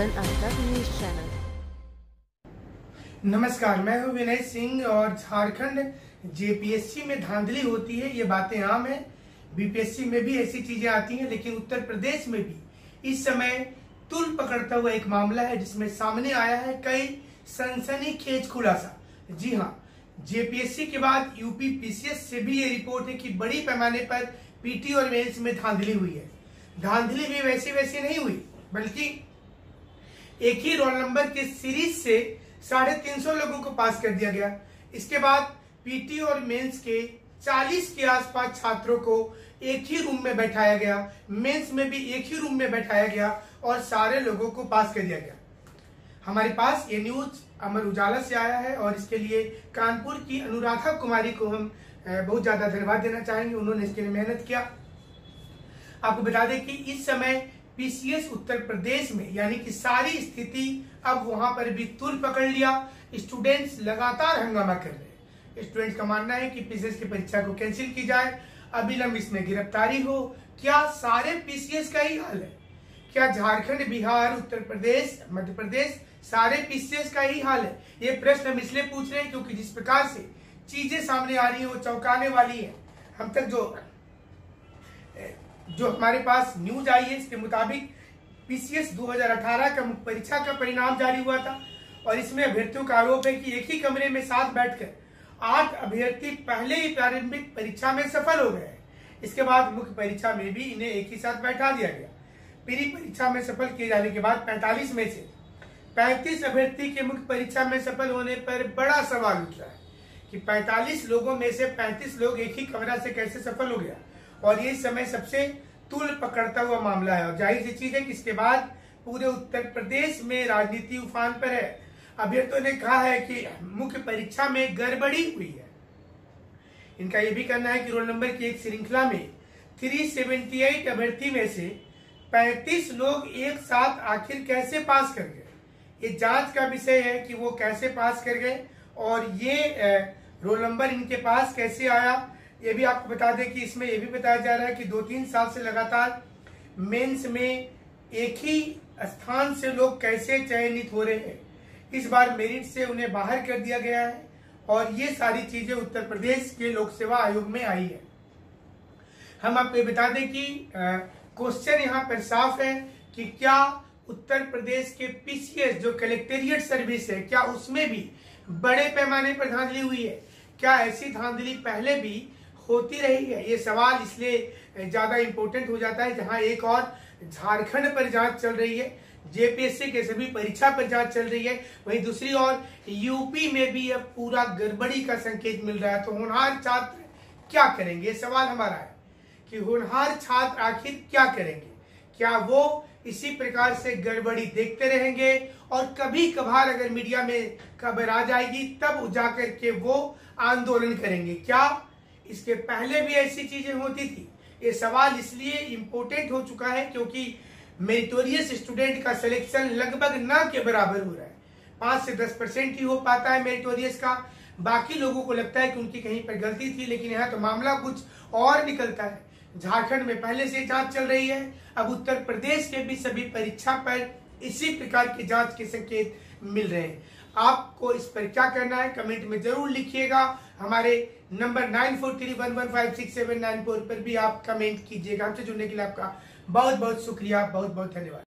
सनातन आपका news channel. नमस्कार, मैं हूँ विनय सिंह और झारखंड जेपीएससी में धांधली होती है, ये बातें आम है। बीपीएससी में भी ऐसी चीज़ें आती हैं, लेकिन उत्तर प्रदेश में भी। इस समय तुल पकड़ता हुआ एक मामला है, जिसमें सामने आया है कई सनसनी खेज खुलासा। जी हाँ जेपीएससी के बाद यूपी पीसीएस से भी ये रिपोर्ट है कि बड़ी पैमाने पर पीटी और मेन्स में धांधली हुई है। धांधली भी वैसी वैसी नहीं हुई, बल्कि एक ही रोल नंबर के सीरीज़ से साढ़े तीन सौ लोगों को पास कर दिया गया। इसके बाद पीटी और मेंस के 40 के आसपास छात्रों को एक ही रूम में बैठाया गया। मेंस में भी एक ही रूम में बैठाया गया और सारे लोगों को पास कर दिया गया। हमारे पास ये न्यूज़ अमर उजाला से आया है और इसके लिए कानपुर की अनुराधा कुमारी को हम बहुत ज़्यादा धन्यवाद देना चाहेंगे। उन्होंने इसके लिए मेहनत किया। आपको बता दें कि इस समय पीसीएस उत्तर प्रदेश में, यानी कि सारी स्थिति अब वहाँ पर भी तुल पकड़ लिया। स्टूडेंट्स लगातार हंगामा कर रहे स्टूडेंट्स का मानना है कि पीसीएस की परीक्षा को कैंसिल की जाए। अविलंब इसमें गिरफ्तारी हो। क्या सारे पीसीएस का ही हाल है? क्या झारखंड, बिहार, उत्तर प्रदेश, मध्य प्रदेश सारे पीसीएस का ही हाल है? ये प्रश्न हम इसलिए पूछ रहे हैं क्योंकि जिस प्रकार से चीज़ें सामने आ रही है, वो चौंकाने वाली है। हम तक जो जो हमारे पास न्यूज़ आई है, इसके मुताबिक पीसीएस 2018 का मुख्य परीक्षा का परिणाम जारी हुआ था और इसमें अभ्यर्थियों का आरोप है कि एक ही कमरे में साथ बैठकर आठ अभ्यर्थी पहले ही प्रारंभिक परीक्षा में सफल हो गए इसके बाद मुख्य परीक्षा में भी इन्हें एक ही साथ बैठा दिया गया। प्री परीक्षा में सफल किए जाने के बाद 45 में से 35 अभ्यर्थी के मुख्य परीक्षा में सफल होने पर बड़ा सवाल उठ रहा है कि 45 लोगों में से 35 लोग एक ही कमरा से कैसे सफल हो गया? और ये समय सबसे तुल पकड़ता हुआ मामला है। और ज़ाहिर सी चीज़ है कि इसके बाद पूरे उत्तर प्रदेश में राजनीति उफान पर है। अभ्यर्थियों ने कहा है कि मुख्य परीक्षा में गड़बड़ी हुई है। इनका यह भी कहना है कि रोल नंबर की एक श्रृंखला में 378 अभ्यर्थी में से 35 लोग एक साथ आखिर कैसे पास कर गए? ये जाँच का विषय है कि वो कैसे पास कर गए और ये रोल नंबर इनके पास कैसे आया ये भी आपको बता दें कि इसमें ये भी बताया जा रहा है कि दो तीन साल से लगातार मेंस में एक ही स्थान से लोग कैसे चयनित हो रहे हैं। इस बार मेरिट से उन्हें बाहर कर दिया गया है और ये सारी चीज़ें उत्तर प्रदेश के लोक सेवा आयोग में आई है। हम आपको ये बता दें कि क्वेश्चन यहाँ पर साफ़ है कि क्या उत्तर प्रदेश के पीसीएस, जो कलेक्टेरिएट सर्विस है, क्या उसमें भी बड़े पैमाने पर धांधली हुई है? क्या ऐसी धांधली पहले भी होती रही है। ये सवाल इसलिए ज़्यादा इम्पोर्टेंट हो जाता है, जहाँ एक और झारखंड पर जाँच चल रही है, जेपीएससी के सभी परीक्षा पर जाँच चल रही है, वहीं दूसरी ओर यूपी में भी अब पूरा गड़बड़ी का संकेत मिल रहा है। तो होनहार छात्र क्या करेंगे? सवाल हमारा है कि होनहार छात्र आखिर क्या करेंगे? क्या वो इसी प्रकार से गड़बड़ी देखते रहेंगे? और कभी कभार अगर मीडिया में खबर आ जाएगी, तब जाकर के वो आंदोलन करेंगे। क्या इसके पहले भी ऐसी चीज़ें होती थी। ये सवाल इसलिए इम्पोर्टेंट हो चुका है क्योंकि मेरिटोरियस स्टूडेंट का सिलेक्शन लगभग न के बराबर हो रहा है। पाँच से दस परसेंट ही हो पाता है मेरिटोरियस का। बाकी लोगों को लगता है कि उनकी कहीं पर गलती थी, लेकिन यहाँ तो मामला कुछ और निकलता है। झारखंड में पहले से जाँच चल रही है। अब उत्तर प्रदेश के भी सभी परीक्षा पर इसी प्रकार की जाँच के संकेत मिल रहे हैं। आपको इस पर क्या करना है, कमेंट में ज़रूर लिखिएगा। हमारे number nine four three one one five six seven nine four पर भी आप कमेंट कीजिएगा। हमसे जुड़ने के लिए आपका बहुत बहुत शुक्रिया बहुत बहुत धन्यवाद।